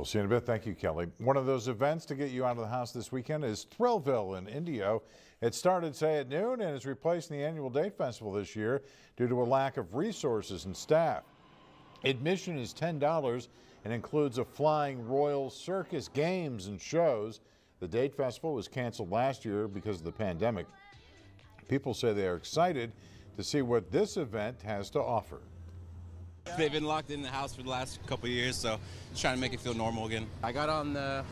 We'll see you in a bit. Thank you, Kelly. One of those events to get you out of the house this weekend is Thrillville in Indio. It started, say, at noon and is replacing the annual Date Festival this year due to a lack of resources and staff. Admission is $10 and includes a flying royal circus, games, and shows. The Date Festival was canceled last year because of the pandemic. People say they are excited to see what this event has to offer. They've been locked in the house for the last couple years, so just trying to make it feel normal again. I got on the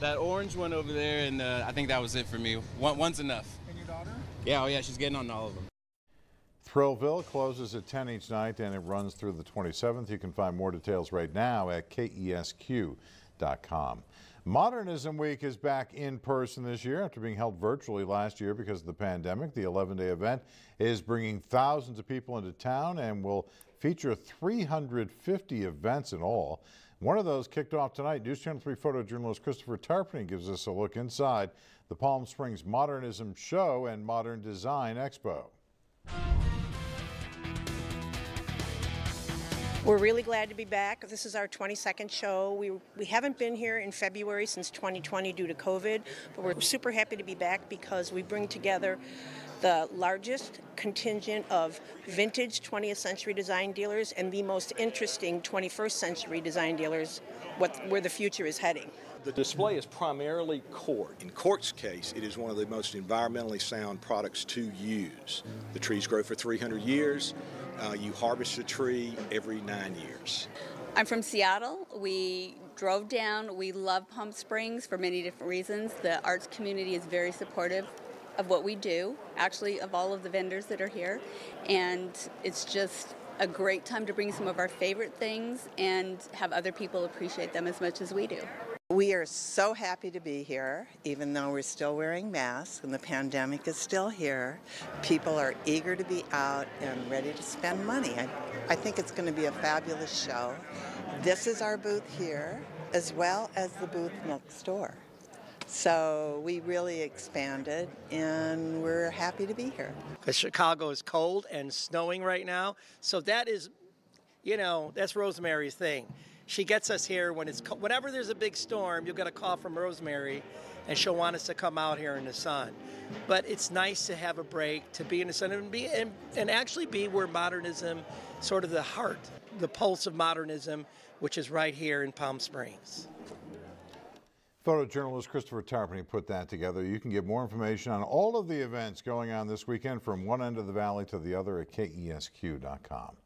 that orange one over there, and uh, I think that was it for me. One, one's enough. And your daughter? Yeah, oh yeah, she's getting on all of them. Thrillville closes at 10 each night and it runs through the 27th. You can find more details right now at Modernism Week is back in person this year after being held virtually last year because of the pandemic. The 11-day event is bringing thousands of people into town and will feature 350 events in all. One of those kicked off tonight. News Channel 3 photojournalist Christopher Tarpany gives us a look inside the Palm Springs Modernism Show and Modern Design Expo. We're really glad to be back. This is our 22nd show. We, we haven't been here in February since 2020 due to COVID, but we're super happy to be back because we bring together the largest contingent of vintage 20th century design dealers and the most interesting 21st century design dealers, what, where the future is heading. The display is primarily cork. In cork's case, it is one of the most environmentally sound products to use. The trees grow for 300 years. Uh, you harvest a tree every nine years. I'm from Seattle. We drove down. We love Palm Springs for many different reasons. The arts community is very supportive of what we do, actually, of all of the vendors that are here. And it's just a great time to bring some of our favorite things and have other people appreciate them as much as we do. We are so happy to be here, even though we're still wearing masks and the pandemic is still here. People are eager to be out and ready to spend money. I, I think it's going to be a fabulous show. This is our booth here, as well as the booth next door. So we really expanded and we're happy to be here. Because Chicago is cold and snowing right now. So that is, you know, that's Rosemary's thing. She gets us here when it's whenever there's a big storm, you'll get a call from Rosemary and she'll want us to come out here in the sun. But it's nice to have a break, to be in the sun and be and, and actually be where modernism, sort of the heart, the pulse of modernism, which is right here in Palm Springs. Photojournalist Christopher Tarpany put that together. You can get more information on all of the events going on this weekend from one end of the valley to the other at kesq.com.